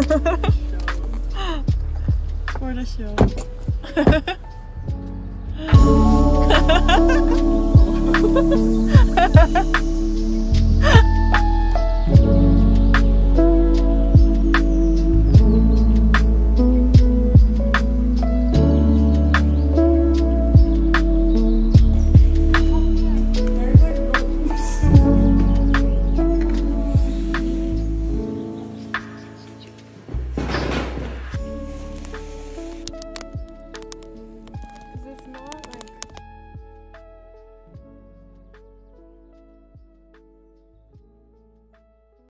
For the show.